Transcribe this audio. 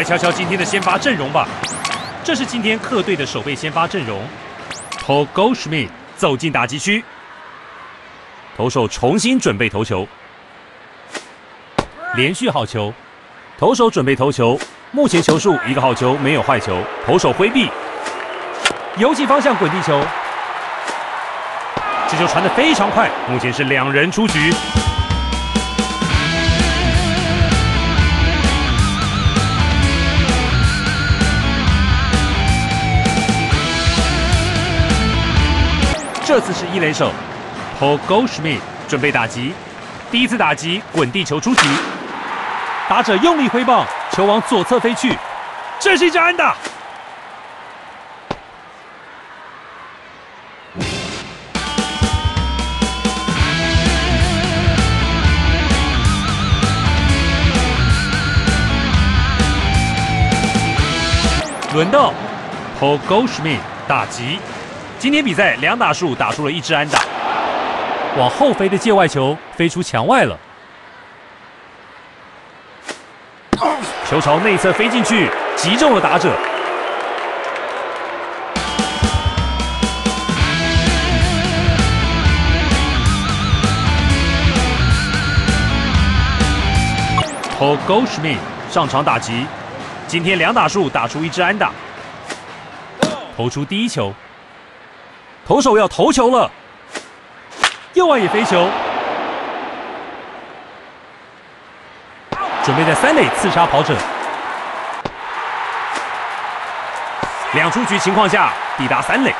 来瞧瞧今天的先发阵容吧。这是今天客队的守备先发阵容。Paul Goldschmidt 走进打击区，投手重新准备投球，连续好球，投手准备投球，目前球数一个好球，没有坏球，投手挥臂，游击方向滚地球，这球传得非常快，目前是两人出局。这次是一垒手 Paul Goldschmidt 准备打击，第一次打击滚地球出局，打者用力挥棒，球往左侧飞去，这是一支安打。轮到 Paul Goldschmidt 打击。今天比赛两打数打出了一支安打，往后飞的界外球飞出墙外了，球朝内侧飞进去，击中了打者。Paul Goldschmidt 上场打击，今天两打数打出一支安打，投出第一球。投手要投球了，右外野飞球，准备在三垒刺杀跑者。两出局情况下抵达三垒。